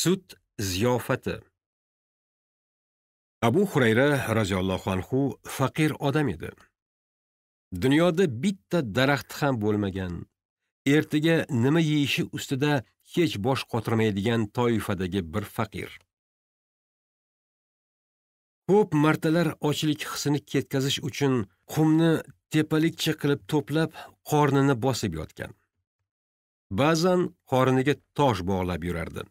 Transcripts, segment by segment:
sud ziyofati. Abu hurayra roziyallohu anhu faqir odam edi. Dunyoda bitta daraxt ham bo'lmagan ertaga nima yeyishi ustida hech bosh qotirmaydigan toifadagi bir faqir. Ko'p martalar ochlik hissini ketkazish uchun qumni tepalikcha qilib to'plab qornini bosib yotgan. Ba'zan qorniga tosh bog'lab yurardi.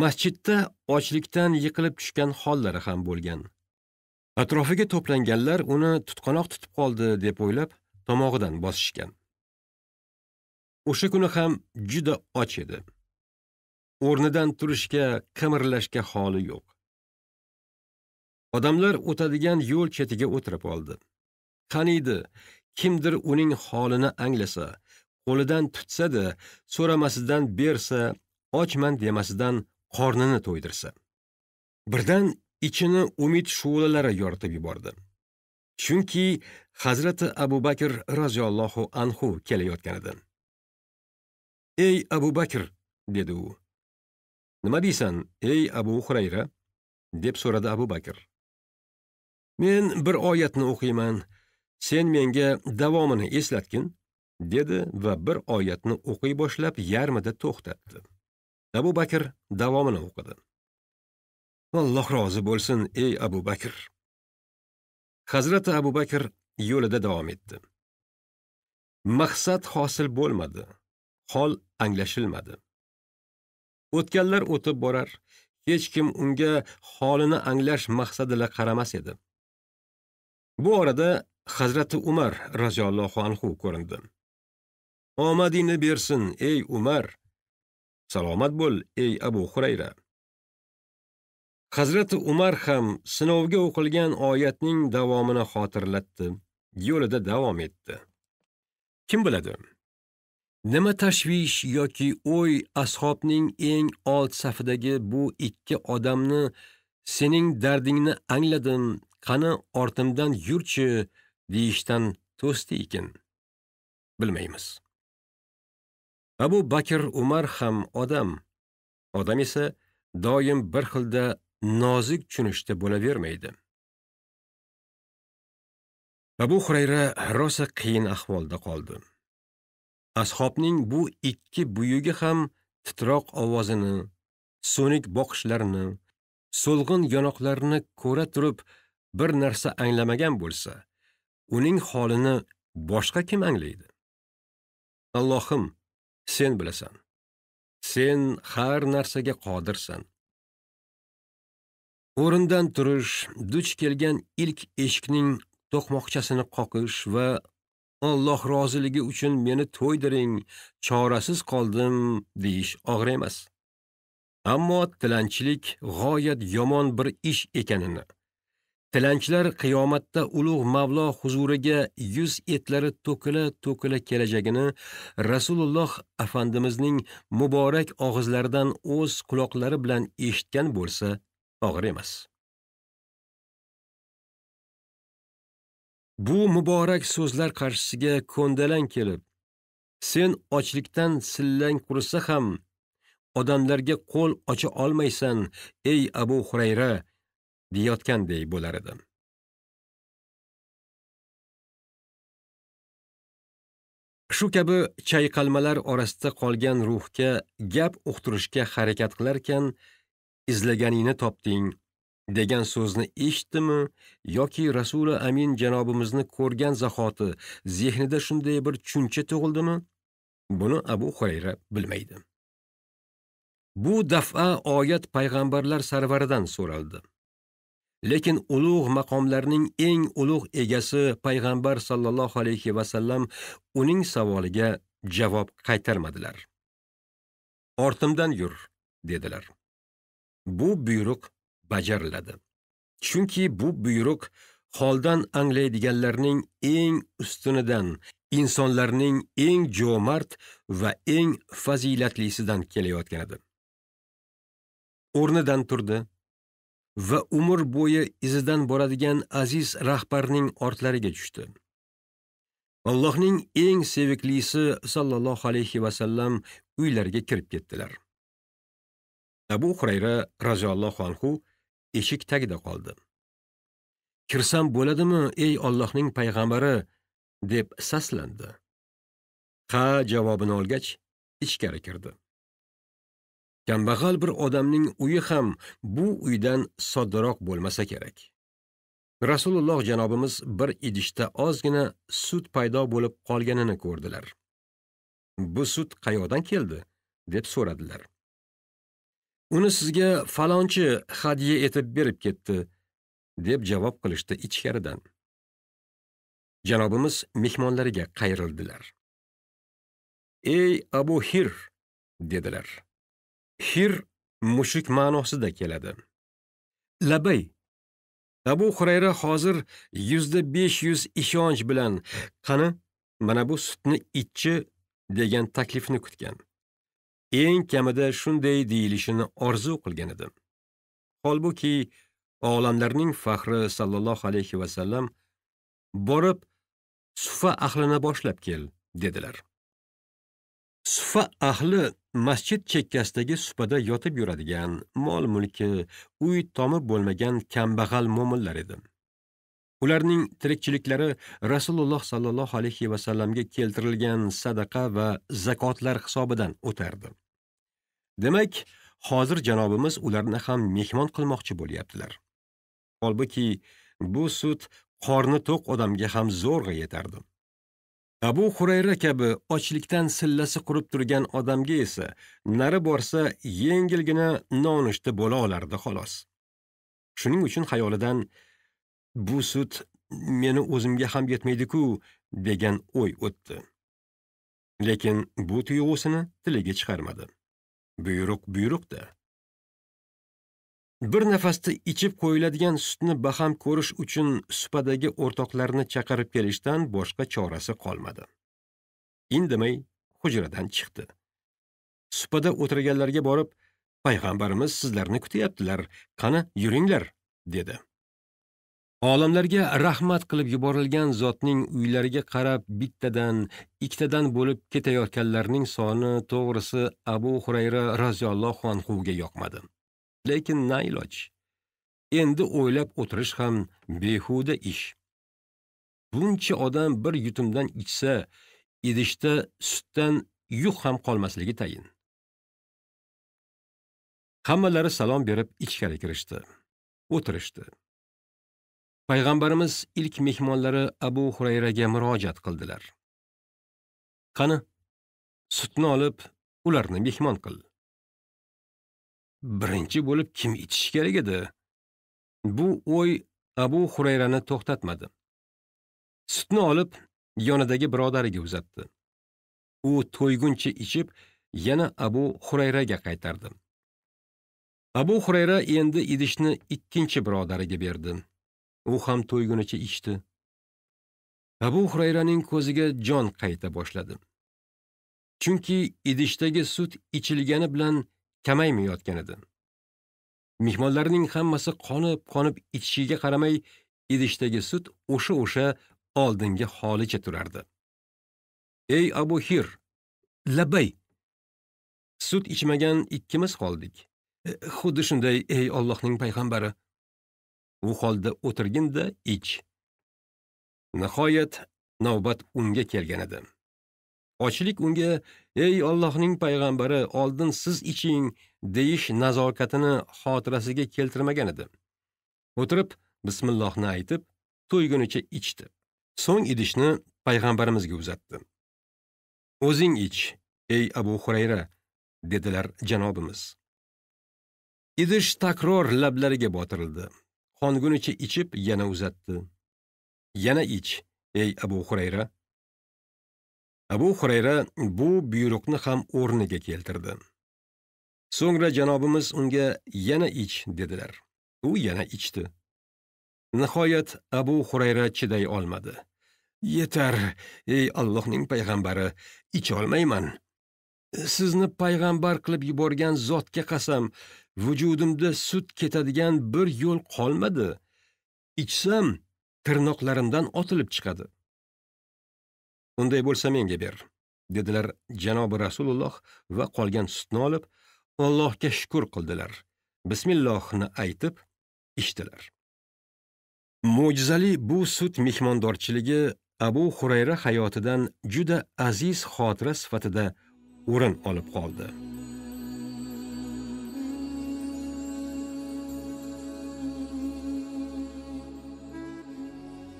Masjidda ochlikdan yiqilib tushgan hollari ham bo'lgan. Atrofiga to'planganlar uni tutqanoq tutib qoldi deb o'ylab tomog'idan bosishgan. O'sha kuni ham juda och edi. O'rnidan turishga qimirlashga holi yo'q. Odamlar o'tadigan yo'l chetiga o'tirib oldi. Qaniydi kimdir uning holini anglasa qo'lidan tutsa-da, so'ramasidan bersa, ochman demasidan qornini to'ydirsa. Birdan ichini umid shu'lalari yoritib yubordi. Chunki Hazrati Abu Bakr roziyallohu anhu kelayotgan edi. "Ey Abu Bakr", dedi u. "Nima deysan, ey Abu Hurayra?" deb so'radi Abu Bakr. "Men bir oyatni o'qiyman. Sen menga davomini eslatgin." dedi va bir oyatni o'qiy boshlab yarmida to'xtatdi. Abu Bakr davomini o'qidi. Alloh rozi bo'lsin, ey Abu Bakr. Hazrati Abu Bakr yo'lida davom etdi. Maqsad hosil bo'lmadi. Hol anglashilmadi. O'tganlar o'tib borar, hech kim unga holini anglash maqsadida qaramas edi. Bu orada Hazrati Umar roziyallohu anhu ko'rindi. Omadingni bersin, ey Umar. Salomat bo'l, ey Abu Hurayra. Hazrati Umar ham sinovga o'qilgan oyatning davomini xotirlatdi, yo'lida davom etdi. Kim biladi? Nima tashvish yoki o'y ashobning eng old safidagi bu ikki odamni sening dardingni angladim, qani ortimdan yurchi deyishdan to'sdi ekan. Bilmaymiz. Abu Bakr Umar ham odam. Odam esa doim bir xilda nozik tushunishda bo'lavermaydi. Abu Hurayra rosa qiyin ahvolda qoldi. Ashobning bu ikki buyugi ham titroq ovozini, so'nik boqishlarini, so'lg'in yonoqlarini ko'ra turib bir narsa anglamagan bo'lsa, uning holini boshqa kim anglaydi? Allohim, sen bilasan. Sen har narsaga qodirsan. O'rindan turish, duch kelgan ilk eshikning to'qmoqchasini qoqish va Alloh roziligi uchun meni to'ydiring, chorasiz qoldim deyish og'ir emas. Ammo tilanchilik g'oyat yomon bir ish ekanini Tilanchilar qiyomatda ulug' Mavlo huzuriga yuz etlari to'kila to'kila kelajagini Rasululloh afandimizning muborak og'izlaridan o'z quloqlari bilan eshitgan bo'lsa, og'ir emas. Bu muborak so'zlar qarshisiga ko'ndalang kelib, sen ochlikdan sillang qursa ham odamlarga qo'l ocha olmaysan, ey Abu Hurayra deyotgandek bo'lar edi shu kabi chayqalmalar orasida qolgan ruhga gap uqtirishga harakat qilarkan izlaganingni topding degan so'zni eshitdimi yoki rasuli amin janobimizni ko'rgan zahoti zehnida shunday bir tushuncha tug'ildimi? Buni abu hurayra bilmaydi. Bu daf'a oyat payg'ambarlar sarvaridan so'raldi. Lekin ulug' maqomlarning eng ulug' egasi payg'ambar sallallohu alayhi vasallam uning savoliga javob qaytarmadilar. Ortimdan yur dedilar. Bu buyruq bajariladi. Chunki bu buyruq holdan anglaydiganlarning eng ustunidan insonlarning eng jo'mard va eng fazilatlisidan kelayotgan edi. O'rnidan turdi. Va umr bo'yi izidan boradigan aziz rahbarning ortlariga tushdi. Allohning eng seviklisi sallallohu alayhi va sallam uylariga kirib ketdilar. Abu Hurayra roziyallohu anhu eshik tagida qoldi. Kirsam bo'ladimi, ey Allohning payg'ambari, deb saslandi. Ha javobini olgach, ichkari kirdi. Kambag'al bir odamning uyi ham bu uydan soddaroq bo'lmasa kerak. Rasululloh janobimiz bir idishda ozgina sut paydo bo'lib qolganini ko'rdilar. Bu sut qayoqdan keldi? deb so'radilar. Uni sizga falonchi hadya etib berib ketdi, deb javob qilishdi ichkaridan. Janobimiz mehmonlariga qayrildilar. Ey Abu Hir, dedilar. Hir mushuk ma'nosida keladi. Labay. Abu Hurayra hozir 100-500 ishonch bilan qani mana bu sutni ichchi degan taklifni kutgan. Eng kamida shunday deyilishini orzu qilgan edi. Holbuki olamlarning faxri sallallohu alayhi va sallam borib sufa ahlini boshlab kel dedilar. Sufa ahli masjid chekkasidagi supada yotib yuradigan, mol mulki, uy tomi bo'lmagan kambag'al mo'minlar edi. Ularning tirikchiliklari Rasululloh sallallohu alayhi va sallamga keltirilgan sadaqa va zakotlar hisobidan o'tardi. Demak, hozir janobimiz ularni ham mehmon qilmoqchi bo'lyaptilar. Holbuki bu sut qorni to'q odamga ham zo'rg'a yetardi. Abu Hurayra kabi ochlikdan sillasi qurib turgan odamga esa nari borsa yengilgina nonushta bo'la olardi xolos. Shuning uchun xayolidan bu sut meni o'zimga ham yetmaydi-ku degan o'y o'tdi. Lekin bu tuyg'usini tiliga chiqarmadi. Buyruq buyruqda. Bir nafasda ichib qo'yiladigan sutni baham ko'rish uchun supadagi o'rtoqlarni chaqirib kelishdan boshqa chorasi qolmadi. Indamay hujradan chiqdi. Supada o'tirganlarga borib, payg'ambarimiz sizlarni kutyaptilar, qani yuringlar, dedi. Olamlarga rahmat qilib yuborilgan zotning uylariga qarab bittadan, ikkitadan bo'lib ketayotganlarning soni to'g'risi Abu Hurayra roziyallohu anhu ga yoqmadi. Lekin na iloj. Endi o'ylab o'tirish ham behuda ish. Buncha odam bir yutumdan ichsa, idishda sutdan yuq ham qolmasligi tayin. Hammalari salom berib ichkari kirishdi. O'tirishdi. Payg'ambarimiz ilk mehmonlari Abu Hurayraga murojaat qildilar. Qani, sutni olib, ularni mehmon qil. Birinchi bo'lib kim ichishi kerak edi? Bu o'y abu hurayrani to'xtatmadi. Sutni olib yonidagi birodariga uzatdi. U to'yguncha ichib yana abu hurayraga qaytardi. Abu hurayra endi idishni ikkinchi birodariga berdi. U ham to'ygunicha ichdi. Abu hurayraning ko'ziga jon qayta boshladi. Chunki idishdagi sut ichilgani bilan kamaymayotgan edi mehmonlarning hammasi qonib qonib ichishiga qaramay idishdagi sut o'sha o'sha oldingi holicha turardi. Ey abu hir labay sut ichmagan ikkimiz qoldik. E, xuddi shunday ey ollohning payg'ambari. U holda o'tirginda ich. Nihoyat navbat unga kelgan edi. Ochlik unga ey Allohning payg'ambari oldin siz iching deyish nazokatini xotirasiga keltirmagan edi. O'tirib bismillohni aytib to'ygunicha ichdi. So'ng idishni payg'ambarimizga uzatdi. O'zing ich ey abu hurayra dedilar janobimiz. Idish takror lablariga botirildi. Qongunicha ichib yana uzatdi. Yana ich ey abu hurayra abu hurayra bu buyruqni ham o'rniga keltirdi. So'ngra janobimiz unga yana ich dedilar. U yana ichdi. Nihoyat abu hurayra chiday olmadi. Yetar ey allohning payg'ambari icholmayman. Sizni payg'ambar qilib yuborgan zotga qasam vujudimda sut ketadigan bir yo'l qolmadi. Ichsam tirnoqlarimdan otilib chiqadi. Unday bo'lsa menga ber dedilar janobi rasululloh va qolgan sutni olib Allohga shukr qildilar. Bismillohni aytib ichdilar. Mo'jizali bu sut mehmondorchiligi Abu Hurayra hayotidan juda aziz xotira sifatida o'rin olib qoldi.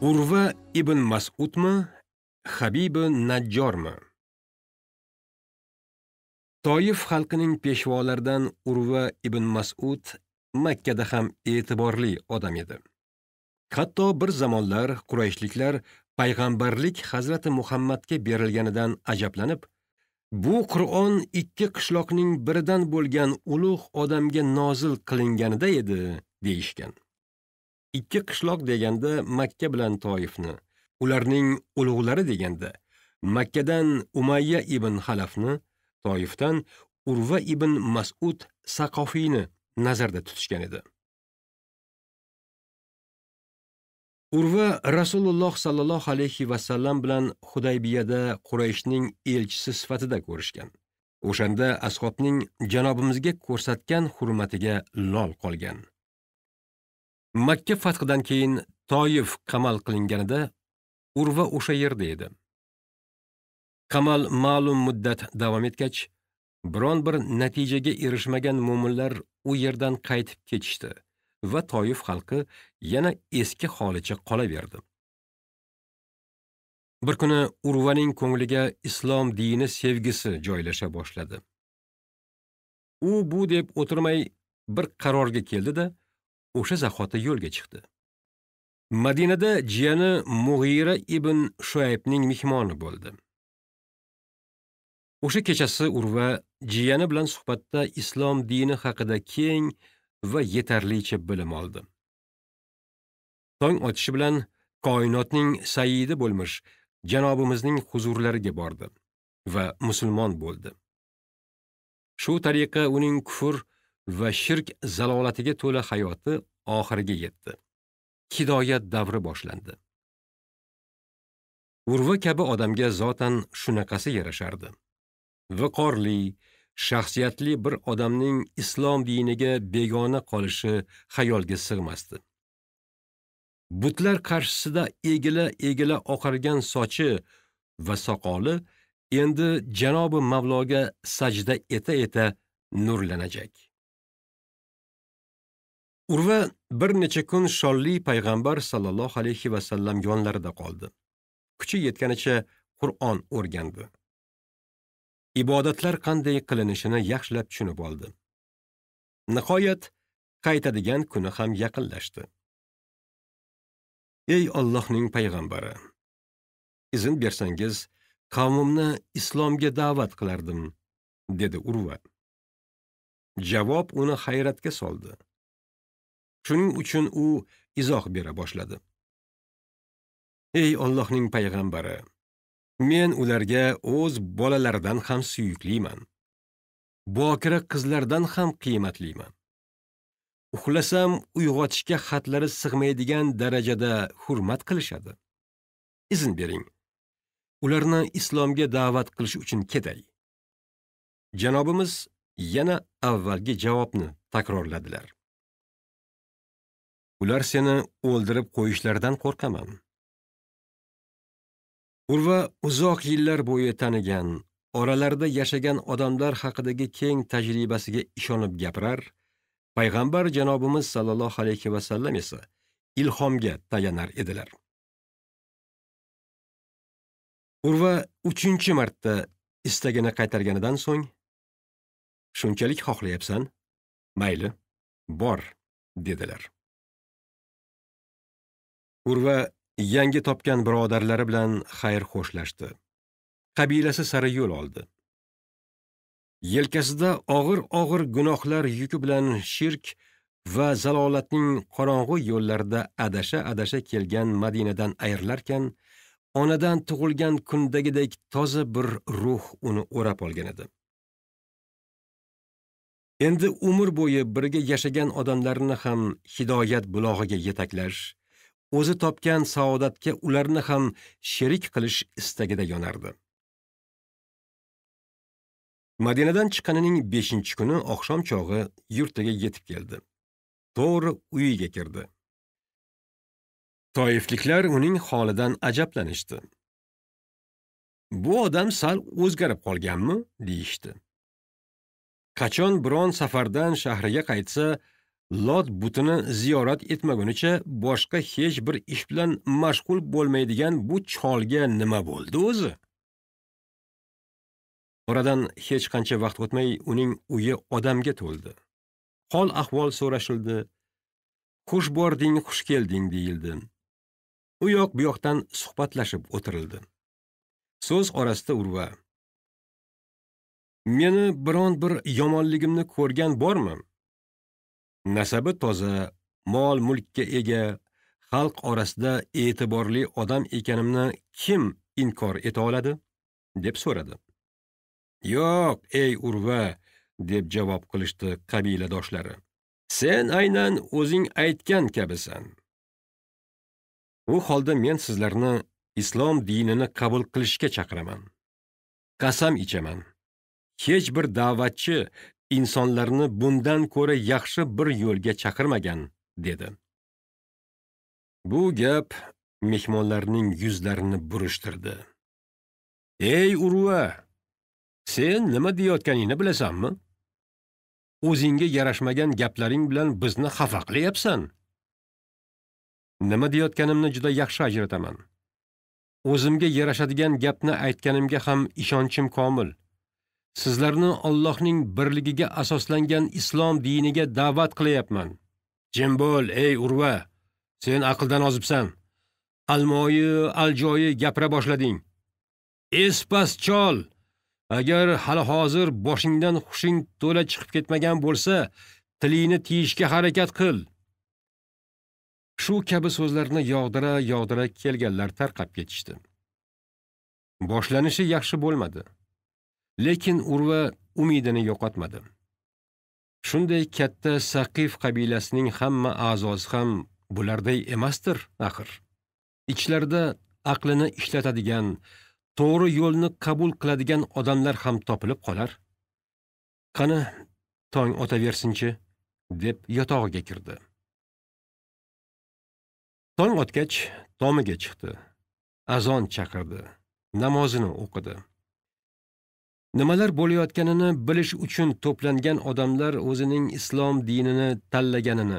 Urva ibn Mas'udmi, Habib Najjormi? Toyif xalqining peshvolaridan Urva ibn Mas'ud Makkada ham e'tiborli odam edi. Hatto bir zamonlar Qurayshliklar payg'ambarlik Hazrati Muhammadga berilganidan ajablanib, bu Qur'on ikki qishloqning biridan bo'lgan ulug' odamga nozil qilinganida edi, deyishgan. Ikki qishloq deganda Makka bilan Toifni, ularning ulug'lari deganda Makkadan Umayya ibn Xalafni, Toifdan Urva ibn Mas'ud Saqofiyni nazarda tutishgan edi. Urva Rasululloh sallallohu alayhi va sallam bilan Hudaybiyada Qurayshning elchisi sifatida ko'rishgan. O'shanda ashobning janobimizga ko'rsatgan hurmatiga lol qolgan. Makka fathidan keyin Toyif qamal qilinganida Urva o'sha yerda edi. Qamal ma'lum muddat davom etgach, biron bir natijaga erishmagan mo'minlar u yerdan qaytib ketishdi. va Toyif xalqi yana eski holicha qolaverdi. Bir kuni Urvaning ko'ngliga islom dini sevgisi joylasha boshladi. U bu deb o'tirmay bir qarorga keldi-da, o'sha zahoti yo'lga chiqdi. Madinada jiyani Mughira ibn Shuaybning mehmoni bo'ldi. O'sha kechasi Urva jiyani bilan suhbatda islom dini haqida keng va yetarlicha bilim oldi. Tong otishi bilan koinotning sayyidi bo'lmish janobimizning huzurlariga bordi va musulmon bo'ldi. Shu tariqa uning kufr va shirk zalolatiga to'la hayoti oxiriga yetdi. Hidoyat davri boshlandi. Urva kabi odamga zotan shunaqasi yarashardi. Viqorli, shaxsiyatli bir odamning islom diniga begona qolishi xayolga sig'masdi. Butlar qarshisida egila-egila oqargan sochi va soqoli endi janobi Mavloga sajda eta-eta nurlanajak. Urva bir necha kun sholli payg'ambar sallallohu alayhi va sallam yonlarida qoldi. Kuchi yetganicha Qur'on o'rgandi. ibodatlar qanday qilinishini yaxshilab tushunib oldi. Nihoyat qaytadigan kuni ham yaqinlashdi. Ey Allohning payg'ambari, izn bersangiz, qavmimni islomga da'vat qilardim, dedi Urva. Javob uni hayratga soldi. Shuning uchun u izoh bera boshladi. Ey ollohning payg'ambari, Men ularga o'z bolalaridan ham suyukliman. Bokira qizlardan ham qiymatliman. Uxlasam uyg'otishga xatlari sig'maydigan darajada hurmat qilishadi. Izn bering. Ularni islomga da'vat qilish uchun ketay. Janobimiz yana avvalgi javobni takrorladilar. Ular seni o'ldirib qo'yishlaridan qo'rqaman. Urva uzoq yillar bo'yi tanigan, oralarida yashagan odamlar haqidagi keng tajribasiga ishonib gapirar, payg'ambar janobimiz sallallohu alayhi va sallam esa ilhomga tayanar edilar. Urva 3 marta istagini qaytarganidan so'ng shunchalik xohlayapsan? Mayli, bor, dedilar. Urva yangi topgan birodarlari bilan xayr xo'shlashdi. Qabilasi sari yo'l oldi. Yelkasida og'ir-og'ir gunohlar yuki bilan shirk va zalolatning qorong'u yo'llarida adasha-adasha kelgan Madinadan ayrilarkan, onadan tug'ilgan kundagidek toza bir ruh uni o'rab olgan edi. Endi umr bo'yi birga yashagan odamlarni ham hidoyat bulog'iga yetaklash o'zi topgan saodatga ularni ham sherik qilish istagida yonardi. Madinadan chiqqanining 5-kuni oqshom chog'i yurtiga yetib keldi. To'g'ri uyiga kirdi. Toifliklar uning holidan ajablanishdi. Bu odam sal o'zgarib qolganmi, deyishdi. Qachon biron safardan shahriga qaytsa, Lot butini ziyorat etmagunicha boshqa hech bir ish bilan mashg'ul bo'lmaydigan bu cholga nima bo'ldi o'zi? Oradan hech qancha vaqt o'tmay uning uyi odamga to'ldi. Hol ahvol so'rashildi. Xush bording, xush kelding deyildi. U yoq bu yoqdan suhbatlashib o'tirildi. So'z orasida urva. Meni biron bir yomonligimni ko'rgan bormi? Nasabi toza, mol mulkka ega, xalq orasida e'tiborli odam ekanimni kim inkor eta oladi? deb so'radi. Yo'q, ey urva, deb javob qilishdi qabiladoshlari. Sen aynan o'zing aytgan kabisan. U holda men sizlarni islom dinini qabul qilishga chaqiraman. Qasam ichaman. Hech bir da'vatchi insonlarni bundan ko'ra yaxshi bir yo'lga chaqirmagan, dedi. Bu gap mehmonlarning yuzlarini burishtirdi. Ey urva, sen nima deyayotganingni bilasanmi? O'zingga yarashmagan gaplaring bilan bizni xafa qilyapsan. Nima deyayotganimni juda yaxshi ajrataman. O'zimga yarashadigan gapni aytganimga ham ishonchim komil. Sizlarni Allohning birligiga asoslangan islom diniga da'vat qilyapman. Jim bo'l, ey urva. Sen aqldan ozibsan. Almoyi, aljoyi gapira boshlading. Espas chol. Agar hali hozir boshingdan xushing to'la chiqib ketmagan bo'lsa, tilingni tiyishga harakat qil. Shu kabi so'zlarni yog'dira yog'dira kelganlar tarqab ketishdi. Boshlanishi yaxshi bo'lmadi. Lekin Urva umidini yo'qotmadi. Shunday katta Saqif qabilasining hamma a'zosi ham bularday emasdir, axir. Ichlarida aqlini ishlatadigan, to'g'ri yo'lni qabul qiladigan odamlar ham topilib qolar. Qani, tong otaversinchi, deb yotog'iga kirdi. Tong otgach, tomiga chiqdi. Azon chaqirdi. Namozini o'qidi. Nimalar bo'layotganini bilish uchun to'plangan odamlar o'zining islom dinini tanlaganini,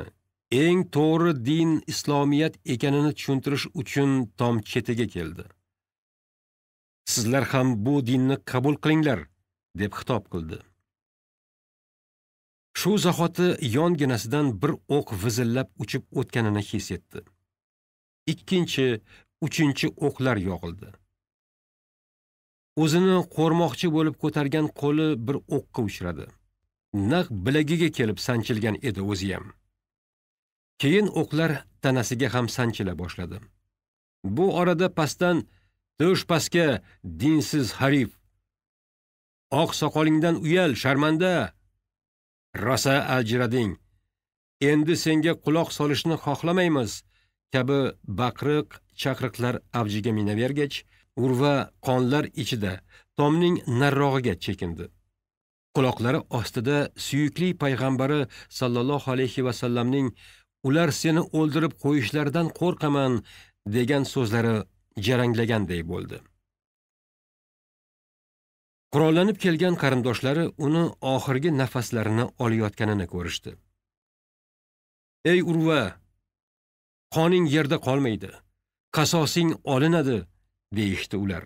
eng to'g'ri din islomiyat ekanini tushuntirish uchun tom chetiga keldi. Sizlar ham bu dinni qabul qilinglar, deb xitob qildi. Shu zahoti yonginasidan bir o'q vizillab uchib o'tganini his etdi. Ikkinchi, uchinchi o'qlar yog'ildi. O'zini qo'rmoqchi bo'lib ko'targan qo'li bir o'qqa uchradi. Naq bilagiga kelib sanchilgan edi o'zi ham. Keyin o'qlar tanasiga ham sanchila boshladi. Bu orada pastdan "To'sh pastga, dinsiz harif. Oq soqolingdan uyal, sharmanda. Rosa aljirading. Endi senga quloq solishni xohlamaymiz." kabi baqriq chaqriqlar avjiga minavergach, urva qonlar ichida tomning narrog'iga chekindi. Quloqlari ostida suyukli payg'ambari sallallohu alayhi vasallamning ular seni o'ldirib qo'yishlaridan qo'rqaman degan so'zlari jaranglaganday bo'ldi. Qurollanib kelgan qarindoshlari uni oxirgi nafaslarini olayotganini ko'rishdi. Ey urva, qoning yerda qolmaydi. Qasosing olinadi, deyishdi ular.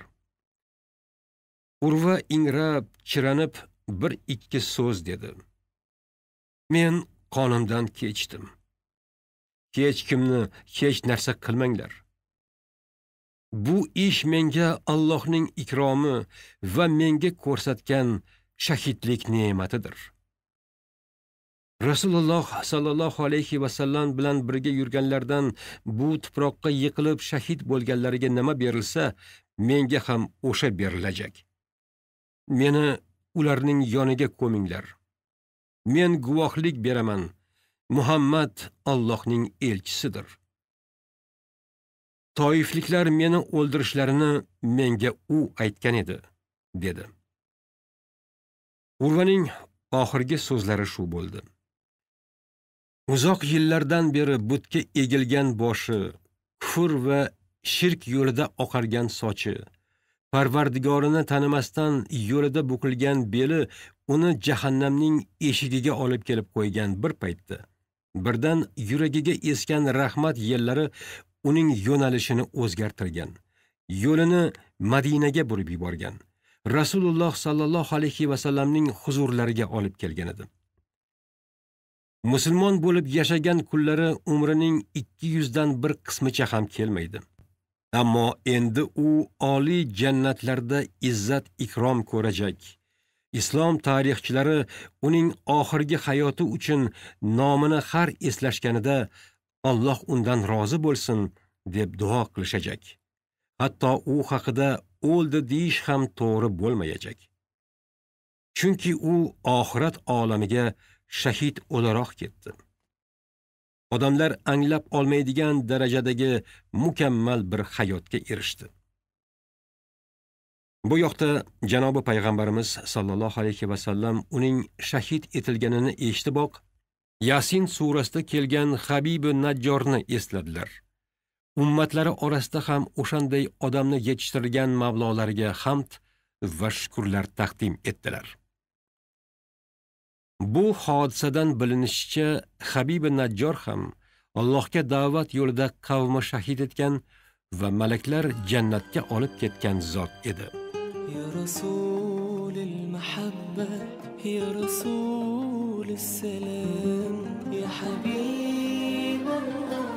Urva ingrab, chiranib bir ikki so'z dedi. Men qonimdan kechdim. Hech kimni hech narsa qilmanglar. Bu ish menga Allohning ikromi va menga ko'rsatgan shahidlik ne'matidir. Rasululloh sallallohu alayhi va sallam bilan birga yurganlardan bu tuproqqa yiqilib shahid bo'lganlariga nima berilsa, menga ham o'sha berilajak. Meni ularning yoniga ko'minglar. Men guvohlik beraman. Muhammad Allohning elchisidir. Toifliklar meni o'ldirishlarini menga u aytgan edi, dedi. urvaning oxirgi so'zlari shu bo'ldi uzoq yillardan beri butga egilgan boshi kufr va shirk yo'lida oqargan sochi. Parvardigorini tanimasdan yo'lida bukilgan beli uni jahannamning eshigiga olib kelib qo'ygan bir paytda. Birdan yuragiga esgan rahmat yellari uning yo'nalishini o'zgartirgan. Yo'lini madinaga burib yuborgan. Rasululloh sollallohu alayhi vasallamning huzurlariga olib kelgan edi. Musulmon bo'lib yashagan kunlari umrining 200 dan bir qismicha ham kelmaydi. Ammo endi u oliy jannatlarda izzat ikrom ko'rajak. Islom tarixchilari uning oxirgi hayoti uchun nomini har eslashganida Alloh undan rozi bo'lsin deb duo qilishajak. Hatto u haqida o'ldi deyish ham to'g'ri bo'lmayajak. Chunki u oxirat olamiga shahid o'laroq ketdi. Odamlar anglab olmaydigan darajadagi mukammal bir hayotga erishdi. Bu yoqda janobi payg'ambarimiz sollallohu alayhi vasallam uning shahid etilganini eshitiboq yasin surasida kelgan habibi najjorni esladilar. Ummatlari orasida ham o'shanday odamni yetishtirgan mavlolariga hamd va shukrlar taqdim etdilar. Bu hodisadan bilinishicha Habib Najjor ham Allohga da'vat yo'lida qavmi shahid etgan va malaklar jannatga olib ketgan zot edi. Ya Rasul al-mahabba, ya Rasul as-salam, ya Habib Allah